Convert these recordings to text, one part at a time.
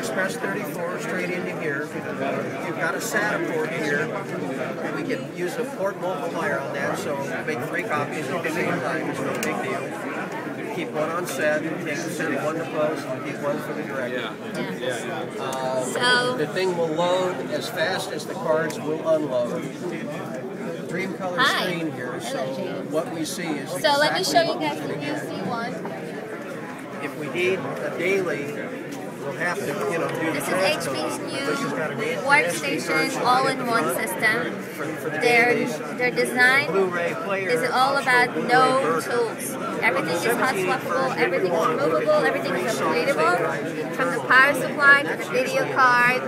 Express 34 straight into here. You've got a SATA port here. We can use a port multiplier on that, so make three copies at the same time. It's no big deal. Keep one on set, take send one to post, keep one for the director. Yeah. Um, so The thing will load as fast as the cards will unload. DreamColor Hi. screen here, so what we see is so let me show you guys we're the gonna get. UC one. If we need a daily, we'll have to, you know, do This is. HP's This has got an new workstation all-in-one at the front system. For, for the Their their design is all about no tools. Everything is hot swappable, everything is movable, everything is upgradable. From the power supply to the video card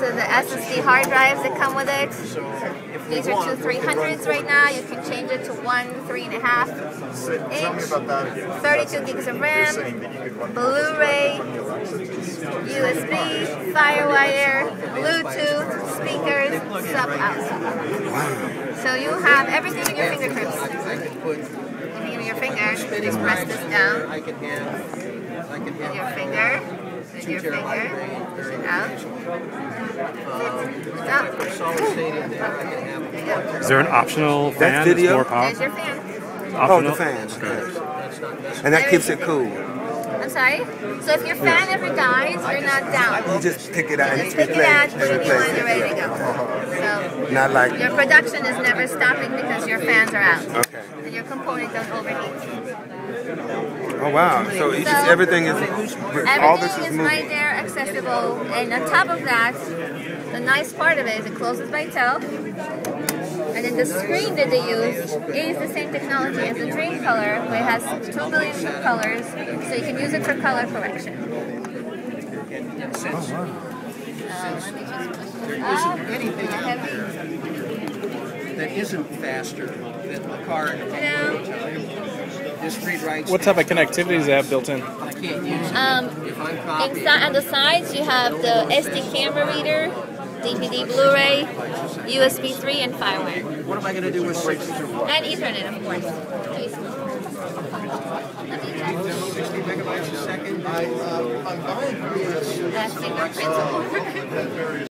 to the SSD hard drives that come with it. So if we These are two 300s right now. You can change it to one three and a half inch, about that again. 32 gigs of RAM, saying that you could run Blu-ray, USB, FireWire, Bluetooth, speakers, sub out. So you have everything in your fingertips. I can Everything in your finger. Just press this down. I can have, I can With your finger. With two your terabyte finger. Very Sit. Um, Out. put solid state in there. I can have. Is there an optional fan that's video? more There's your fan. Oh, the fans. That's not. And that keeps it cool. I'm sorry? So if your fan ever dies, you're not down. You just pick it out and Just pick it out, put it in replace you're ready to go. So Not like your production is never stopping because your fans are out. okay. And your component don't overheat. Oh wow. So each, So- everything is all this is is right there, accessible. And on top of that, the nice part of it is it closes by itself. And then the screen that they use is the same technology as the DreamColor, where it has two billion colors, so you can use it for color correction. And since Uh, let me just push there it up. isn't anything out there that isn't faster than the card. Hello. Just read writes. What type of connectivity does it have built in? I can't use it. Um, if I'm copying. Inside on the sides, you have the SD camera reader, DVD, Blu-ray, USB 3, and FireWire. What am I going to do with 60 And Ethernet, of course. megabytes a second? That's fingerprint.